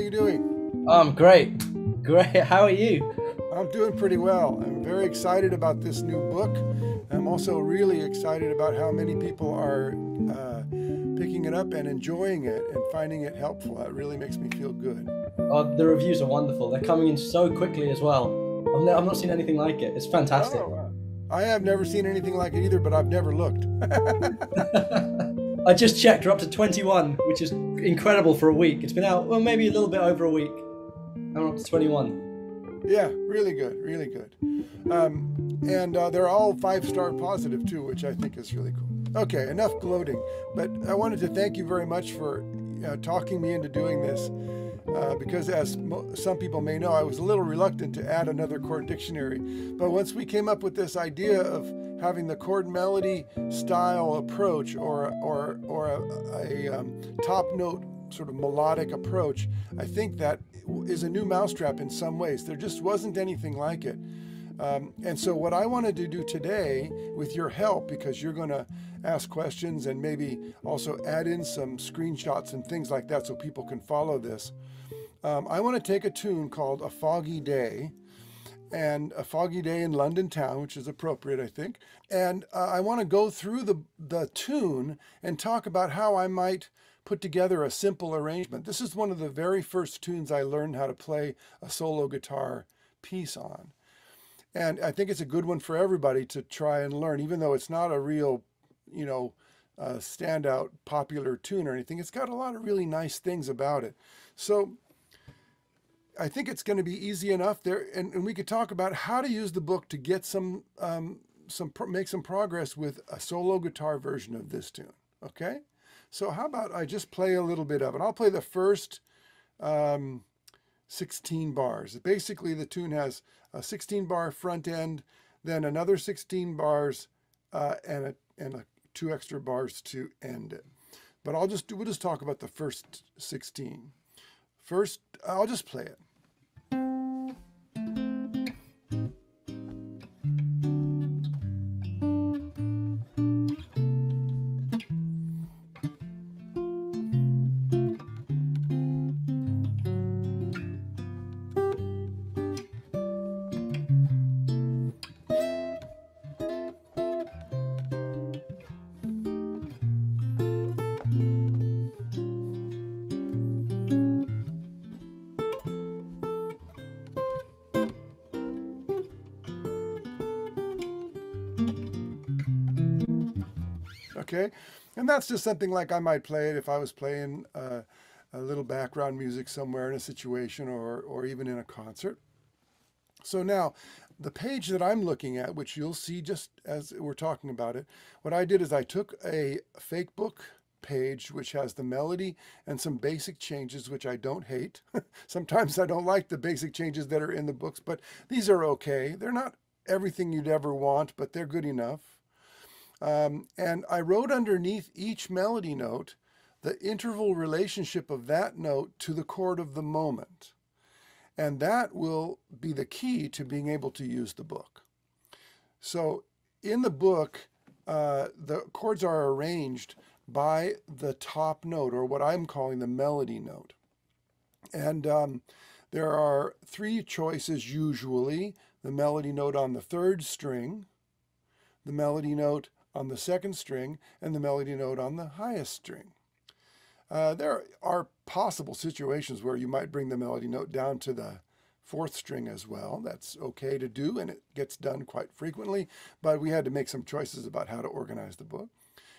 you doing? I'm great. Great. How are you? I'm doing pretty well. I'm very excited about this new book. I'm also really excited about how many people are uh, picking it up and enjoying it and finding it helpful. That really makes me feel good. Oh, the reviews are wonderful. They're coming in so quickly as well. I've, ne- I've not seen anything like it. It's fantastic. Oh, I have never seen anything like it either, but I've never looked. I just checked. We're up to 21, which is incredible for a week. It's been out, well, maybe a little bit over a week. I'm up to 21. Yeah, really good, really good. Um, and uh, they're all five star positive too, which I think is really cool. Okay, enough gloating. But I wanted to thank you very much for uh, talking me into doing this. Uh, because as mo- some people may know, I was a little reluctant to add another chord dictionary. But once we came up with this idea of having the chord melody style approach or, or, or a, a um, top note sort of melodic approach, I think that is a new mousetrap in some ways. There just wasn't anything like it. Um, and so, what I wanted to do today, with your help, because you're going to ask questions and maybe also add in some screenshots and things like that so people can follow this, um, I want to take a tune called A Foggy Day and A Foggy Day in London Town, which is appropriate, I think. And uh, I want to go through the, the tune and talk about how I might put together a simple arrangement. This is one of the very first tunes I learned how to play a solo guitar piece on. And I think it's a good one for everybody to try and learn, even though it's not a real, you know, uh, standout popular tune or anything. It's got a lot of really nice things about it. So I think it's going to be easy enough there, and, and we could talk about how to use the book to get some um, some make some progress with a solo guitar version of this tune. Okay, so how about I just play a little bit of it? I'll play the first um, 16 bars. Basically, the tune has a 16 bar front end, then another 16 bars, uh, and a and a, two extra bars to end it. But I'll just we'll just talk about the first 16. First, I'll just play it. That's just something like I might play it if I was playing uh, a little background music somewhere in a situation or or even in a concert. So now, the page that I'm looking at, which you'll see just as we're talking about it, what I did is I took a fake book page which has the melody and some basic changes which I don't hate. Sometimes I don't like the basic changes that are in the books, but these are okay. They're not everything you'd ever want, but they're good enough. Um, and I wrote underneath each melody note the interval relationship of that note to the chord of the moment. And that will be the key to being able to use the book. So in the book, uh, the chords are arranged by the top note, or what I'm calling the melody note. And um, there are three choices usually the melody note on the third string, the melody note on the second string and the melody note on the highest string. Uh, there are possible situations where you might bring the melody note down to the fourth string as well. That's okay to do, and it gets done quite frequently, but we had to make some choices about how to organize the book.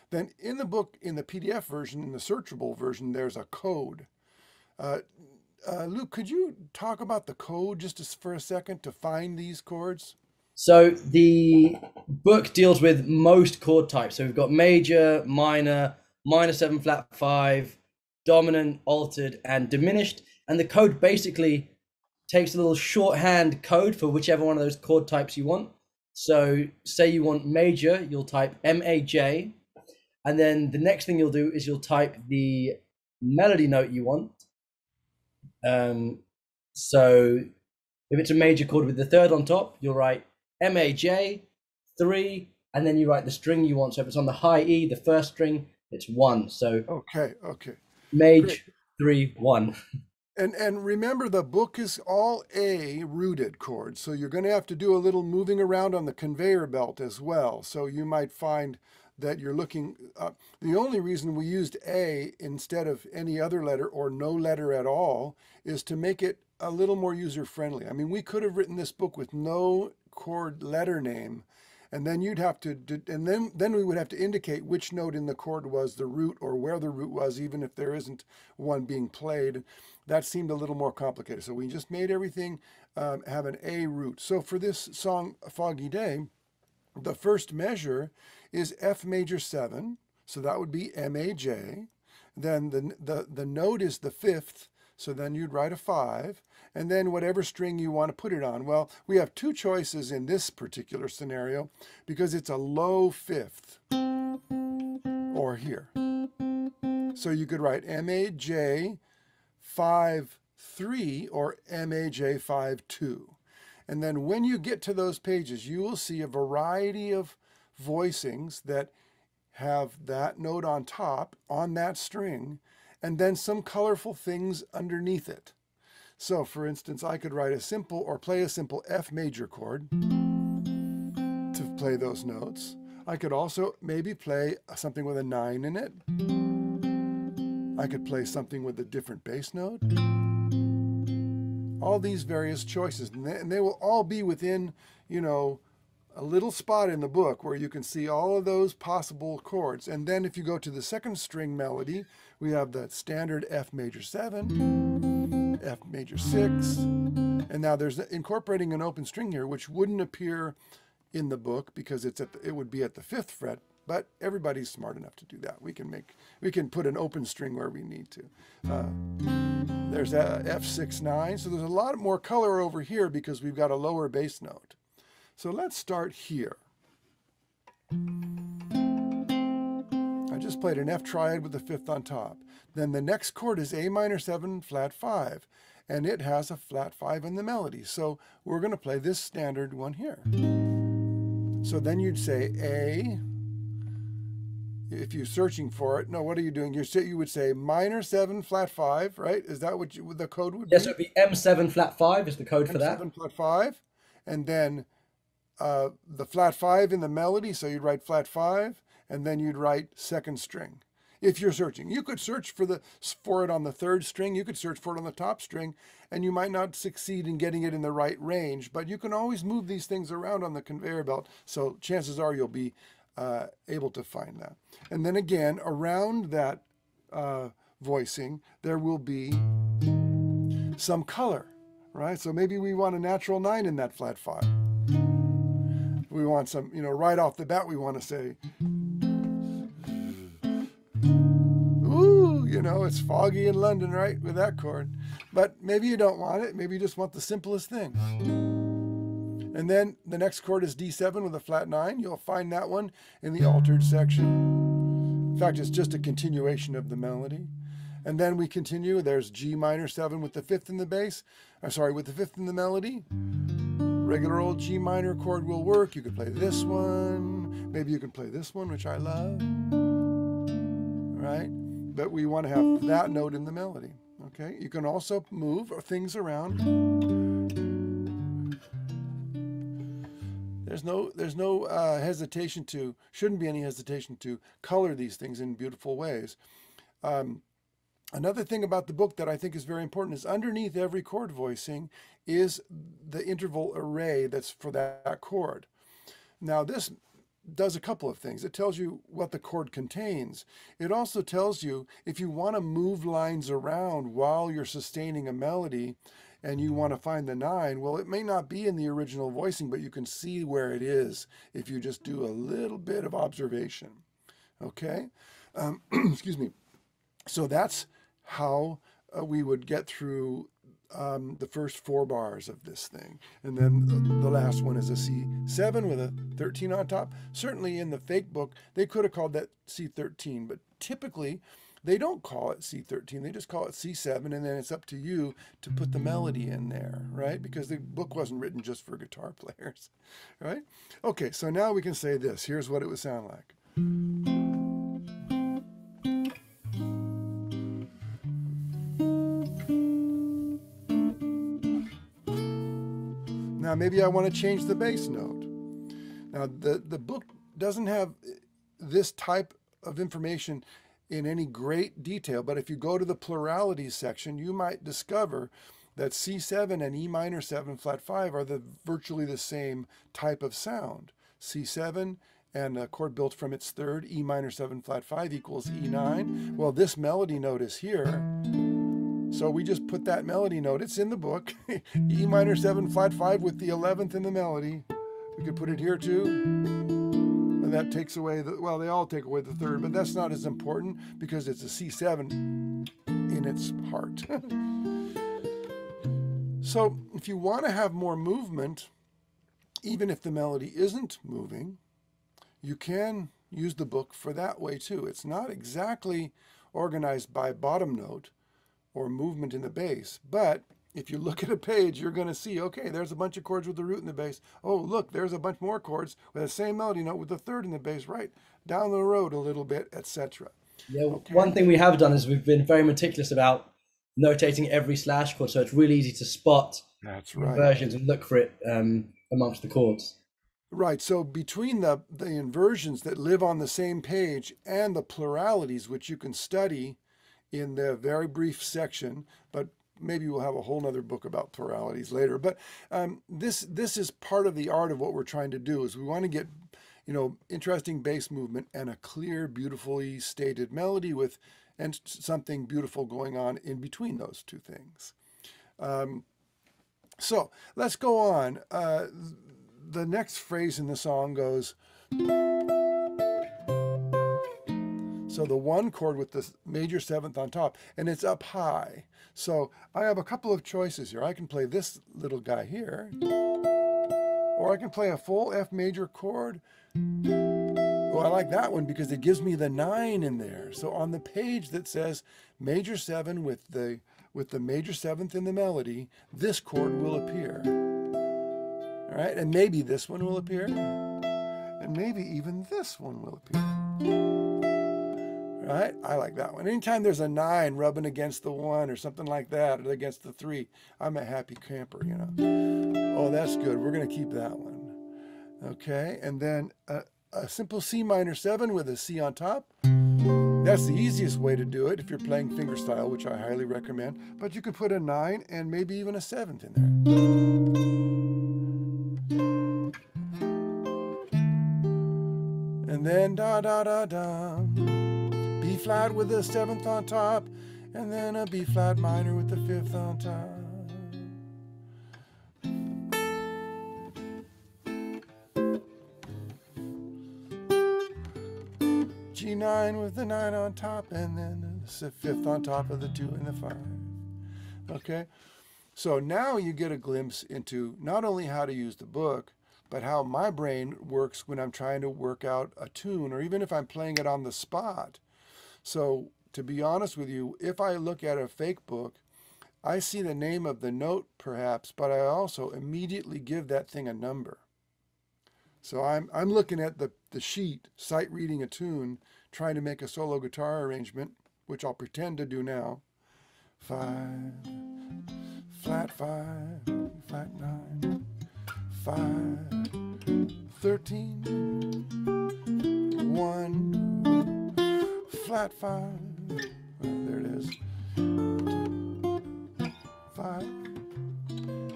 Then in the book, in the PDF version, in the searchable version, there's a code. Uh, uh, Luke, could you talk about the code just for a second to find these chords? So the book deals with most chord types. So we've got major, minor, minor seven flat five, dominant, altered, and diminished. And the code basically takes a little shorthand code for whichever one of those chord types you want. So say you want major, you'll type M A J, and then the next thing you'll do is you'll type the melody note you want. Um, so if it's a major chord with the third on top, you'll write MAJ, three, and then you write the string you want. So if it's on the high E, the first string, it's one. So okay, okay. Mage, Great. three, one. And and remember the book is all A rooted chords. So you're going to have to do a little moving around on the conveyor belt as well. So you might find that you're looking uh, the only reason we used A instead of any other letter or no letter at all is to make it a little more user friendly. I mean, we could have written this book with no chord letter name and then you'd have to and then then we would have to indicate which note in the chord was the root or where the root was even if there isn't one being played. That seemed a little more complicated. So we just made everything um, have an a root. So for this song foggy day the first measure is f major 7 so that would be maj then the the, the note is the fifth so then you'd write a 5 and then whatever string you want to put it on. Well, we have two choices in this particular scenario because it's a low fifth or here. So you could write MAJ 5 3 or MAJ 5 2. And then when you get to those pages, you will see a variety of voicings that have that note on top on that string and then some colorful things underneath it. So for instance, I could write a simple or play a simple F major chord to play those notes. I could also maybe play something with a nine in it. I could play something with a different bass note. All these various choices, and they, and they will all be within, you know, a little spot in the book where you can see all of those possible chords. And then if you go to the second string melody, we have the standard F major 7, F major 6, and now there's incorporating an open string here, which wouldn't appear in the book because it's at the, it would be at the fifth fret, but everybody's smart enough to do that. We can make we can put an open string where we need to. Uh, there's a F6 9, so there's a lot more color over here because we've got a lower bass note. So let's start here. I just played an F triad with the fifth on top. Then the next chord is A minor 7 flat 5, and it has a flat 5 in the melody. So we're going to play this standard one here. So then you'd say A, if you're searching for it. No, what are you doing? You're you would say minor 7 flat 5, right? Is that what you, the code would yes, be? Yes, it would be M7 flat 5 is the code M7 for that. M7 flat 5. And then uh, the flat five in the melody, so you'd write flat five, and then you'd write second string. If you're searching, you could search for the for it on the third string. You could search for it on the top string, and you might not succeed in getting it in the right range. But you can always move these things around on the conveyor belt, so chances are you'll be uh, able to find that. And then again, around that uh, voicing, there will be some color, right? So maybe we want a natural nine in that flat five we want some, you know, right off the bat, we want to say, you know, it's foggy in London, right, with that chord. But maybe you don't want it. Maybe you just want the simplest thing. And then the next chord is D7 with a flat 9. You'll find that one in the altered section. In fact, it's just a continuation of the melody. And then we continue. There's G minor 7 with the fifth in the bass. I'm sorry, with the fifth in the melody regular old G minor chord will work. You could play this one. Maybe you can play this one, which I love. Right? But we want to have that note in the melody. Okay? You can also move things around. There's no, there's no uh, hesitation to, shouldn't be any hesitation to color these things in beautiful ways. Um, Another thing about the book that I think is very important is underneath every chord voicing is the interval array that's for that chord. Now this does a couple of things. It tells you what the chord contains. It also tells you if you want to move lines around while you're sustaining a melody and you want to find the nine, well, it may not be in the original voicing, but you can see where it is if you just do a little bit of observation. Okay? Um, excuse me. So that's how uh, we would get through um, the first four bars of this thing. And then the, the, last one is a C7 with a 13 on top. Certainly in the fake book, they could have called that C13, but typically they don't call it C13. They just call it C7, and then it's up to you to put the melody in there, right? Because the book wasn't written just for guitar players, right? Okay, so now we can say this. Here's what it would sound like. Maybe I want to change the bass note. Now, the, the book doesn't have this type of information in any great detail, but if you go to the pluralities section, you might discover that C7 and E minor 7 flat 5 are the virtually the same type of sound. C7 and a chord built from its third, E minor 7 flat 5 equals E9. Well, this melody note is here. So we just put that melody note, it's in the book, E minor 7 flat 5 with the 11th in the melody. We could put it here too. And that takes away the, well, they all take away the third, but that's not as important because it's a C7 in its heart. so if you want to have more movement, even if the melody isn't moving, you can use the book for that way too. It's not exactly organized by bottom note or movement in the bass, but if you look at a page, you're going to see, okay, there's a bunch of chords with the root in the bass. Oh, look, there's a bunch more chords with the same melody note with the third in the bass, right down the road a little bit, etc. Yeah, okay. one thing we have done is we've been very meticulous about notating every slash chord, so it's really easy to spot That's right. inversions and look for it um, amongst the chords. Right. So between the, the inversions that live on the same page and the pluralities, which you can study in the very brief section, but maybe we'll have a whole nother book about pluralities later. But um, this this is part of the art of what we're trying to do is we want to get you know interesting bass movement and a clear, beautifully stated melody with and something beautiful going on in between those two things. Um, so let's go on. Uh, the next phrase in the song goes. So the one chord with the major seventh on top, and it's up high. So I have a couple of choices here. I can play this little guy here, or I can play a full F major chord. Well, I like that one because it gives me the nine in there. So on the page that says major seven with the with the major seventh in the melody, this chord will appear. All right, and maybe this one will appear, and maybe even this one will appear right? I like that one. Anytime there's a nine rubbing against the one or something like that, or against the three, I'm a happy camper, you know. Oh, that's good. We're going to keep that one. Okay, and then a, a simple C minor seven with a C on top. That's the easiest way to do it if you're playing fingerstyle, which I highly recommend. But you could put a nine and maybe even a seventh in there. And then da da da da flat with the seventh on top, and then a B flat minor with the fifth on top. G9 with the 9 on top, and then the fifth on top of the 2 and the 5. Okay? So now you get a glimpse into not only how to use the book, but how my brain works when I'm trying to work out a tune, or even if I'm playing it on the spot. So, to be honest with you, if I look at a fake book, I see the name of the note perhaps, but I also immediately give that thing a number. So I'm, I'm looking at the, the sheet, sight reading a tune, trying to make a solo guitar arrangement, which I'll pretend to do now. Five, flat five, flat nine, five, thirteen, one, flat five. there it is. Five.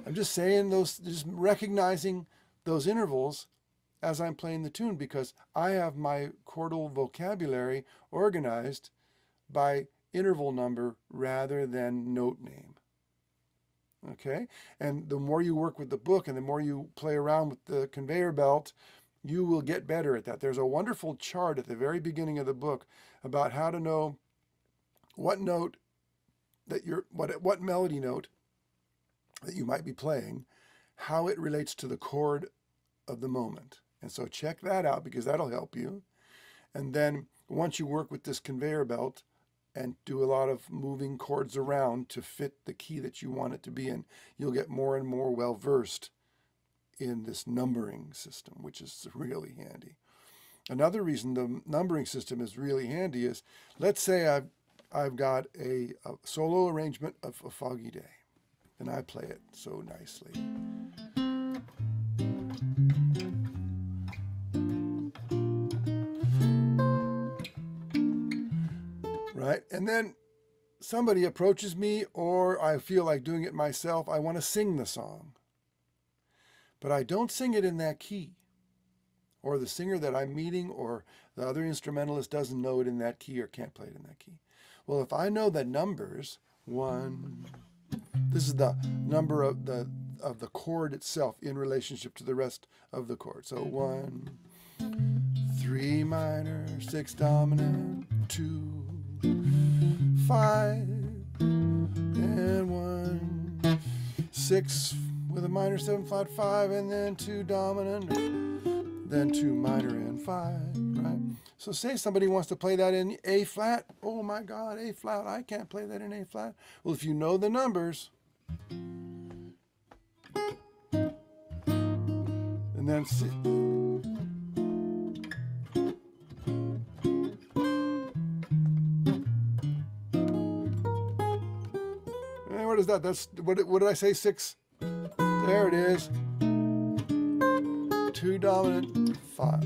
I'm just saying those, just recognizing those intervals as I'm playing the tune because I have my chordal vocabulary organized by interval number rather than note name. Okay? And the more you work with the book and the more you play around with the conveyor belt you will get better at that. There's a wonderful chart at the very beginning of the book about how to know what note that you're what what melody note that you might be playing, how it relates to the chord of the moment. And so check that out because that'll help you. And then once you work with this conveyor belt and do a lot of moving chords around to fit the key that you want it to be in, you'll get more and more well versed in this numbering system, which is really handy. Another reason the numbering system is really handy is, let's say I've, I've got a, a solo arrangement of A Foggy Day, and I play it so nicely. Right, and then somebody approaches me or I feel like doing it myself, I want to sing the song. But I don't sing it in that key. Or the singer that I'm meeting or the other instrumentalist doesn't know it in that key or can't play it in that key. Well, if I know the numbers, one, this is the number of the of the chord itself in relationship to the rest of the chord. So one, three minor, six dominant, two, five, and one, six with a minor seven flat five, and then two dominant, then two minor and five, right? So say somebody wants to play that in A flat. Oh my God, A flat. I can't play that in A flat. Well, if you know the numbers, and then see, Eh, what is that? That's what, what did I say? Six. There it is. Two dominant, five.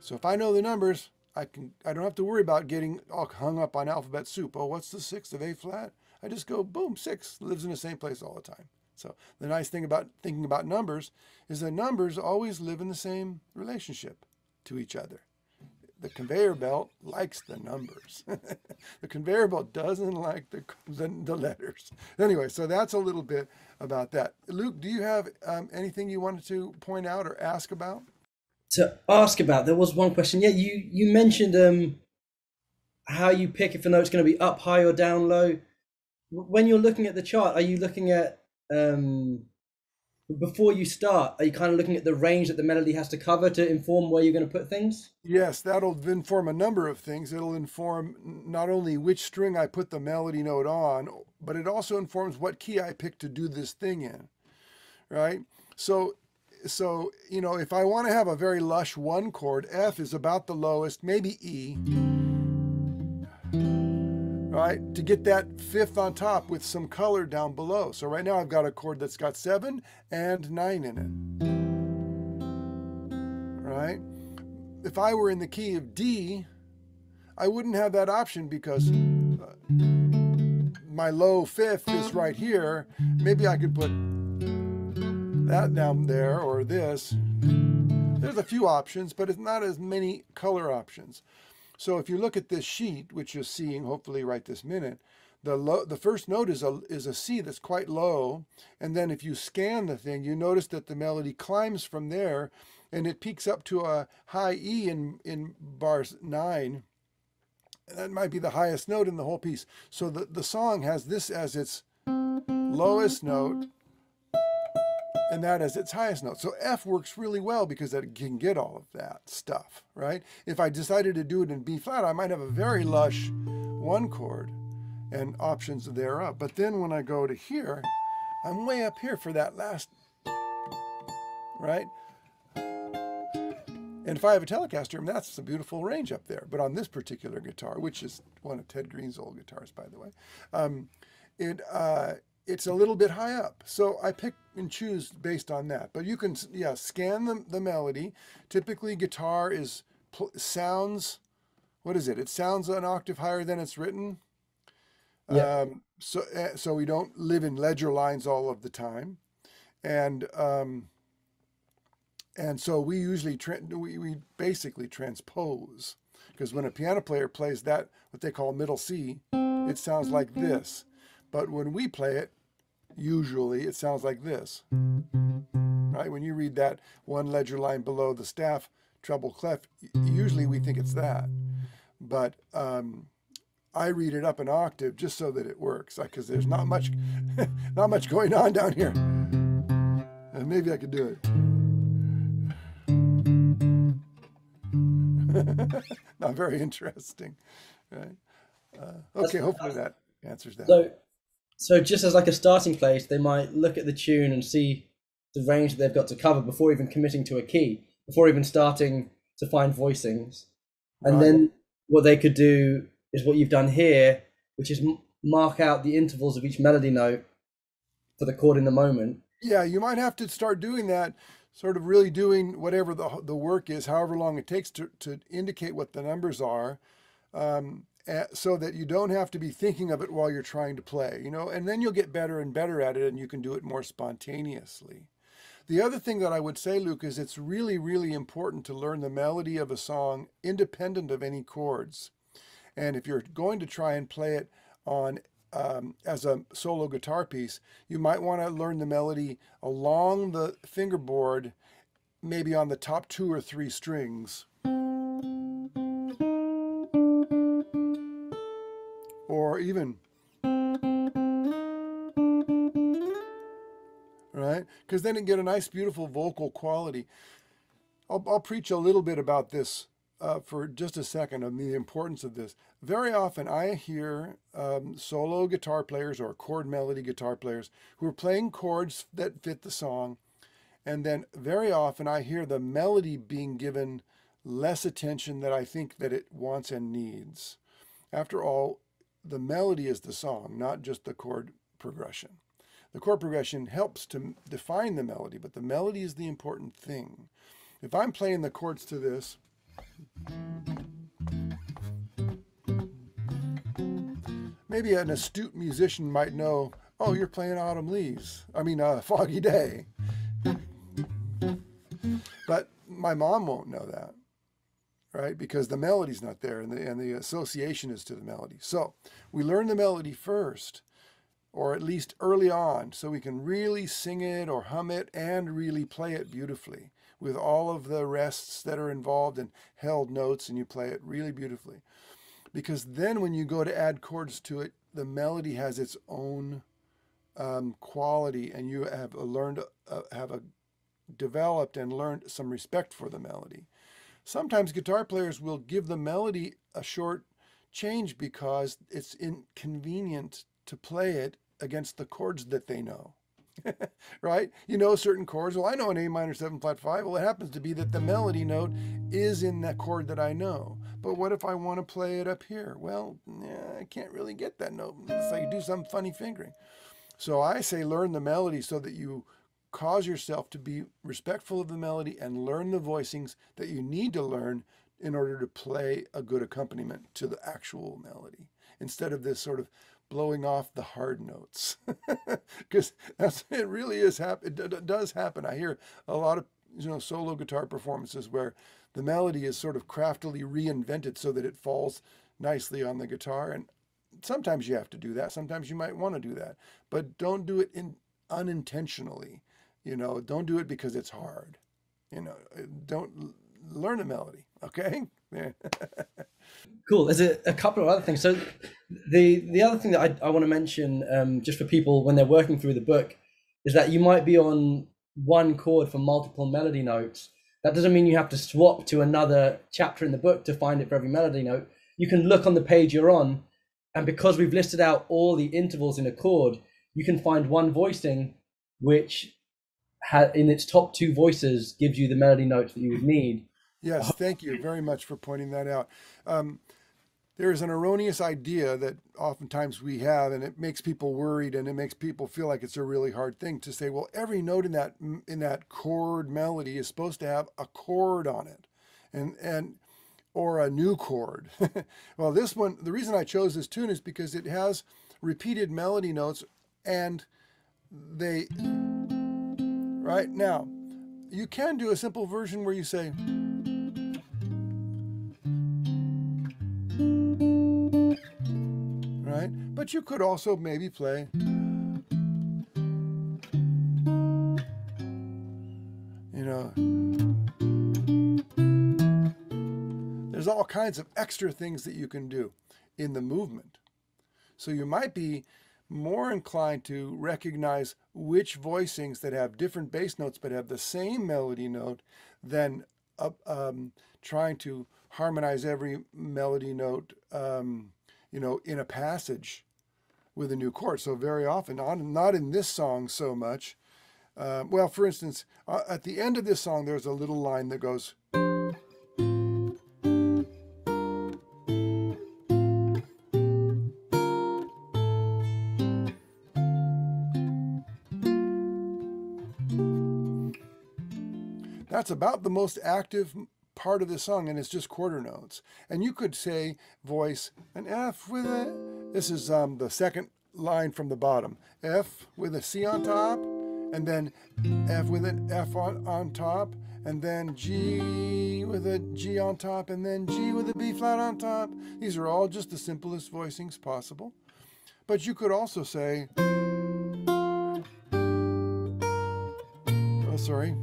So if I know the numbers, I can I don't have to worry about getting all hung up on alphabet soup. Oh, what's the sixth of A flat? I just go boom, six lives in the same place all the time. So the nice thing about thinking about numbers is that numbers always live in the same relationship to each other. The conveyor belt likes the numbers. the conveyor belt doesn't like the, the, the letters. Anyway, so that's a little bit about that. Luke, do you have um, anything you wanted to point out or ask about? To ask about, there was one question. Yeah, you you mentioned um how you pick if a note's going to be up high or down low. When you're looking at the chart, are you looking at um before you start, are you kind of looking at the range that the melody has to cover to inform where you're going to put things? Yes, that'll inform a number of things. It'll inform not only which string I put the melody note on, but it also informs what key I pick to do this thing in. Right? So so, you know, if I want to have a very lush one chord, F is about the lowest, maybe E. Right? To get that fifth on top with some color down below. So right now I've got a chord that's got seven and nine in it. Right? If I were in the key of D, I wouldn't have that option because uh, my low fifth is right here. Maybe I could put that down there or this. There's a few options, but it's not as many color options. So if you look at this sheet, which you're seeing hopefully right this minute, the low, the first note is a is a C that's quite low, and then if you scan the thing, you notice that the melody climbs from there, and it peaks up to a high E in in bars nine. That might be the highest note in the whole piece. So the, the song has this as its lowest note, and that as its highest note. So F works really well because it can get all of that stuff, right? If I decided to do it in B flat, I might have a very lush one chord and options thereof. But then when I go to here, I'm way up here for that last, right? And if I have a Telecaster, that's a beautiful range up there. But on this particular guitar, which is one of Ted Greene's old guitars, by the way, um, it uh, it's a little bit high up. So I pick and choose based on that. But you can, yeah, scan the, the melody. Typically, guitar is sounds, what is it? It sounds an octave higher than it's written. Yeah. Um, so, uh, so we don't live in ledger lines all of the time. And, um, and so we usually, we, we basically transpose because when a piano player plays that, what they call middle C, it sounds like this. But when we play it, usually it sounds like this. Right? When you read that one ledger line below the staff treble clef, usually we think it's that. But um, I read it up an octave just so that it works, because there's not much, not much going on down here. And maybe I could do it. not very interesting, right? Uh, okay, hopefully that answers that. So so just as like a starting place, they might look at the tune and see the range that they've got to cover before even committing to a key, before even starting to find voicings. And right. then what they could do is what you've done here, which is mark out the intervals of each melody note for the chord in the moment. Yeah, you might have to start doing that, sort of really doing whatever the, the work is, however long it takes to, to indicate what the numbers are. Um, so that you don't have to be thinking of it while you're trying to play, you know, and then you'll get better and better at it and you can do it more spontaneously. The other thing that I would say, Luke, is it's really, really important to learn the melody of a song independent of any chords. And if you're going to try and play it on um, as a solo guitar piece, you might want to learn the melody along the fingerboard, maybe on the top two or three strings. Or even right? Because then you get a nice, beautiful vocal quality. I'll, I'll preach a little bit about this uh, for just a second of the importance of this. Very often I hear um, solo guitar players or chord melody guitar players who are playing chords that fit the song. And then very often I hear the melody being given less attention that I think that it wants and needs. After all, the melody is the song, not just the chord progression. The chord progression helps to define the melody, but the melody is the important thing. If I'm playing the chords to this, maybe an astute musician might know, oh, you're playing Autumn Leaves. I mean, uh, a foggy day. But my mom won't know that, right? Because the melody's not there and the, and the association is to the melody. So we learn the melody first or at least early on, so we can really sing it or hum it and really play it beautifully with all of the rests that are involved and held notes, and you play it really beautifully. Because then when you go to add chords to it, the melody has its own um, quality, and you have learned, uh, have a developed and learned some respect for the melody. Sometimes guitar players will give the melody a short change because it's inconvenient to play it against the chords that they know. right? You know certain chords. Well, I know an A minor 7 flat 5. Well, it happens to be that the melody note is in that chord that I know. But what if I want to play it up here? Well, yeah, I can't really get that note unless I do some funny fingering. So I say learn the melody so that you cause yourself to be respectful of the melody and learn the voicings that you need to learn in order to play a good accompaniment to the actual melody instead of this sort of blowing off the hard notes. Because that's it really is happen it does happen. I hear a lot of you know solo guitar performances where the melody is sort of craftily reinvented so that it falls nicely on the guitar and sometimes you have to do that. Sometimes you might want to do that. But don't do it in unintentionally you know don't do it because it's hard you know don't learn a melody okay cool there's a, a couple of other things so the the other thing that I, I want to mention, um, just for people when they're working through the book, is that you might be on one chord for multiple melody notes. That doesn't mean you have to swap to another chapter in the book to find it for every melody note. You can look on the page you're on, and because we've listed out all the intervals in a chord, you can find one voicing which ha- in its top two voices gives you the melody notes that you would need. Yes, thank you very much for pointing that out. Um, there is an erroneous idea that oftentimes we have and it makes people worried and it makes people feel like it's a really hard thing to say well every note in that in that chord melody is supposed to have a chord on it and and or a new chord well this one the reason i chose this tune is because it has repeated melody notes and they right now you can do a simple version where you say right? But you could also maybe play. You know, there's all kinds of extra things that you can do in the movement. So you might be more inclined to recognize which voicings that have different bass notes but have the same melody note than um, trying to harmonize every melody note, um, you know, in a passage with a new chord. So very often, not in this song so much. Uh, well, for instance, uh, at the end of this song, there's a little line that goes. That's about the most active part of the song and it's just quarter notes. And you could say voice an F with a this is um, the second line from the bottom. F with a C on top, and then F with an F on, on top, and then G with a G on top, and then G with a B flat on top. These are all just the simplest voicings possible. But you could also say, oh, sorry.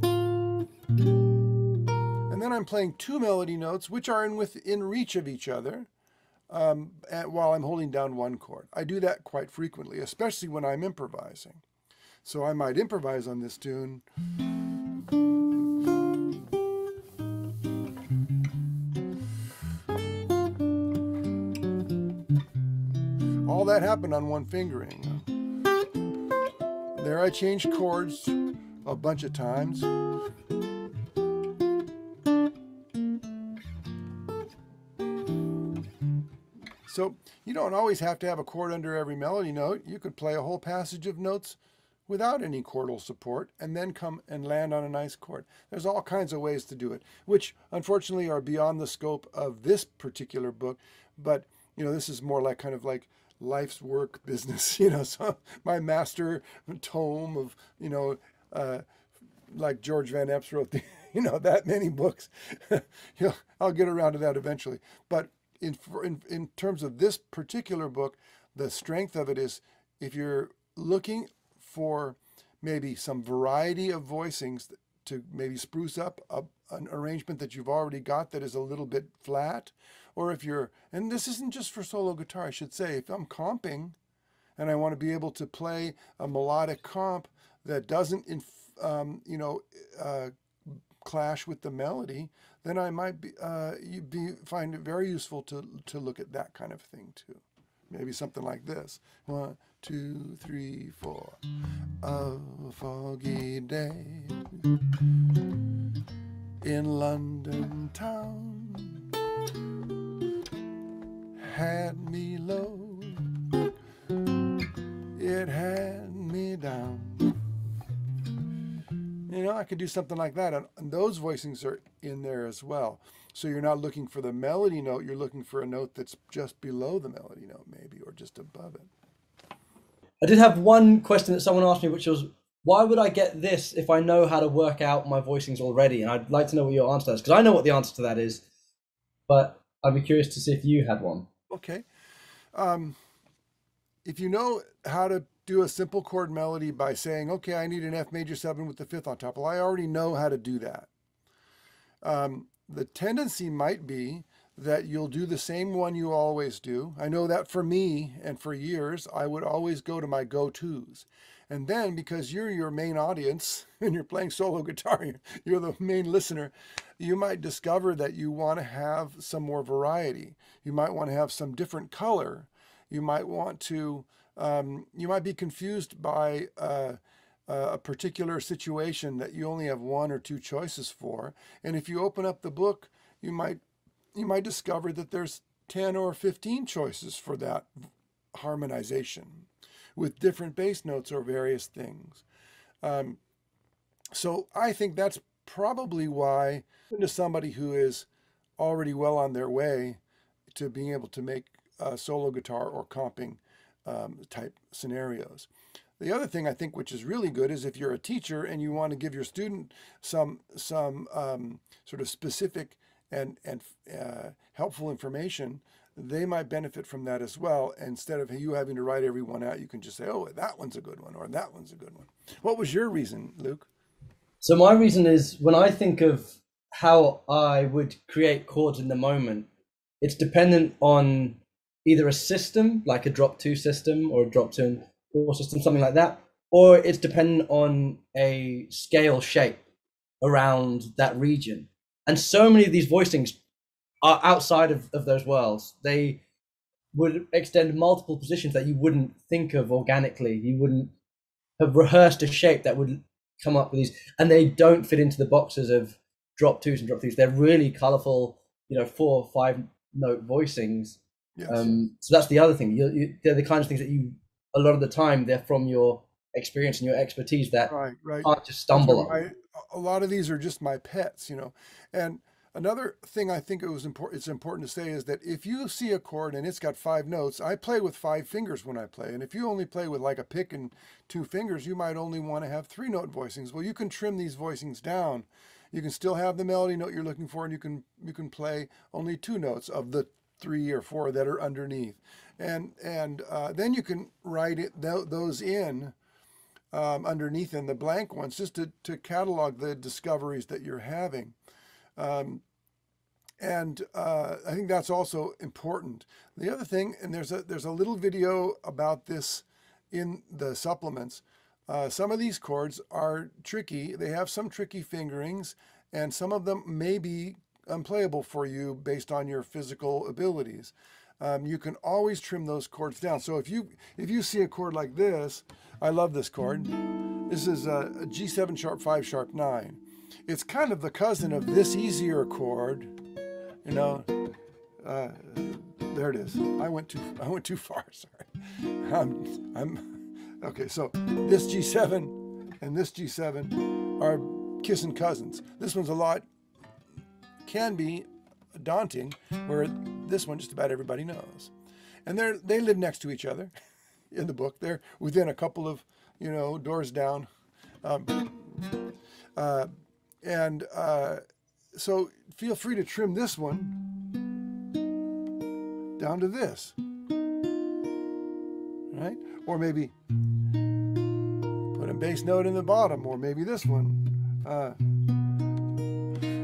And then I'm playing two melody notes, which are in within reach of each other um, while I'm holding down one chord. I do that quite frequently, especially when I'm improvising. So I might improvise on this tune. All that happened on one fingering. There I changed chords a bunch of times. So you don't always have to have a chord under every melody note. You could play a whole passage of notes without any chordal support and then come and land on a nice chord. There's all kinds of ways to do it, which unfortunately are beyond the scope of this particular book. But, you know, this is more like kind of like life's work business, you know, so my master tome of, you know, uh, like George Van Eps wrote, the, you know, that many books. I'll get around to that eventually. But in, in, in terms of this particular book, the strength of it is if you're looking for maybe some variety of voicings to maybe spruce up a, an arrangement that you've already got that is a little bit flat, or if you're, and this isn't just for solo guitar, I should say, if I'm comping and I want to be able to play a melodic comp that doesn't, inf, um, you know, uh, clash with the melody, then I might be, uh, be find it very useful to to look at that kind of thing too. Maybe something like this: one, two, three, four. A foggy day in London town had me low. It had me down. You know, I could do something like that. And, and those voicings are in there as well. So you're not looking for the melody note, you're looking for a note that's just below the melody note, maybe, or just above it. I did have one question that someone asked me, which was, why would I get this if I know how to work out my voicings already? And I'd like to know what your answer is, because I know what the answer to that is, but I'd be curious to see if you had one. Okay. Um, if you know how to do a simple chord melody by saying, okay, I need an F major seven with the fifth on top. Well, I already know how to do that. Um, the tendency might be that you'll do the same one you always do. I know that for me and for years, I would always go to my go-tos. And then because you're your main audience and you're playing solo guitar, you're the main listener, you might discover that you want to have some more variety. You might want to have some different color. You might want to um, you might be confused by uh, a particular situation that you only have one or two choices for. And if you open up the book, you might you might discover that there's 10 or 15 choices for that harmonization with different bass notes or various things. Um, so I think that's probably why to somebody who is already well on their way to being able to make a solo guitar or comping um, type scenarios. The other thing I think which is really good is if you're a teacher and you want to give your student some some um, sort of specific and and uh, helpful information, they might benefit from that as well. Instead of you having to write every one out, you can just say, "Oh, that one's a good one," or "That one's a good one." What was your reason, Luke? So my reason is when I think of how I would create chords in the moment, it's dependent on either a system like a drop two system or a drop two four system, something like that, or it's dependent on a scale shape around that region. And so many of these voicings are outside of, of those worlds. They would extend multiple positions that you wouldn't think of organically. You wouldn't have rehearsed a shape that would come up with these, and they don't fit into the boxes of drop twos and drop threes. They're really colorful, you know, four or five note voicings Yes. Um, so that's the other thing. You, you, they're the kinds of things that you, a lot of the time, they're from your experience and your expertise that right, right. can't just stumble on. a lot of these are just my pets, you know, and another thing I think it was important. It's important to say is that if you see a chord and it's got five notes, I play with five fingers when I play, and if you only play with like a pick and two fingers, you might only want to have three note voicings. Well, you can trim these voicings down. You can still have the melody note you're looking for, and you can you can play only two notes of the three or four that are underneath, and and uh, then you can write it th- those in um, underneath in the blank ones just to, to catalog the discoveries that you're having. Um, and uh, I think that's also important. The other thing, and there's a there's a little video about this in the supplements. Uh, some of these chords are tricky. They have some tricky fingerings, and some of them may be unplayable for you based on your physical abilities. Um, you can always trim those chords down. So if you if you see a chord like this, I love this chord. This is a a G7 sharp 5 sharp 9. It's kind of the cousin of this easier chord, you know. Uh, there it is. I went too I went too far. Sorry. I'm, I'm okay. So this G7 and this G7 are kissing cousins. This one's a lot can be daunting, where this one just about everybody knows, and they they live next to each other in the book. They're within a couple of you know doors down. Um, uh, and uh, so feel free to trim this one down to this, right? Or maybe put a bass note in the bottom, or maybe this one. Uh,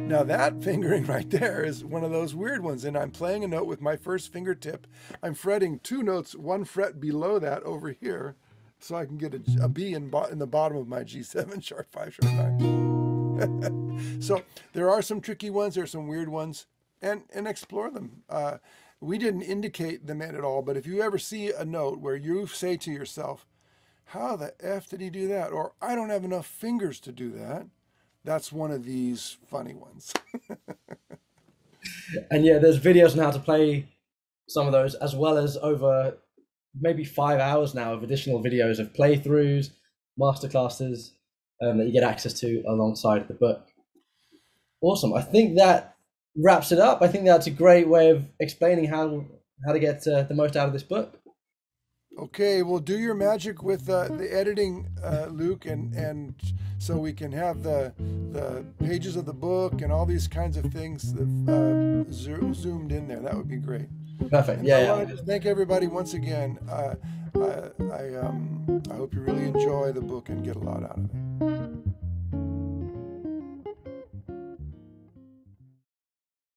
now that fingering right there is one of those weird ones, and I'm playing a note with my first fingertip. I'm fretting two notes, one fret below that over here, so I can get a, a B in, in the bottom of my G7 sharp 5 sharp 9. so there are some tricky ones, there are some weird ones, and, and explore them. Uh, we didn't indicate them at all, but if you ever see a note where you say to yourself, how the F did he do that? Or I don't have enough fingers to do that that's one of these funny ones. and yeah, there's videos on how to play some of those, as well as over maybe five hours now of additional videos of playthroughs, masterclasses um, that you get access to alongside the book. Awesome. I think that wraps it up. I think that's a great way of explaining how how to get uh, the most out of this book. Okay, well, do your magic with uh, the editing, uh, Luke, and and so we can have the the pages of the book and all these kinds of things that, uh, zo- zoomed in there. That would be great. Perfect. And yeah. I yeah. wanted to thank everybody once again. Uh, I I, um, I hope you really enjoy the book and get a lot out of it.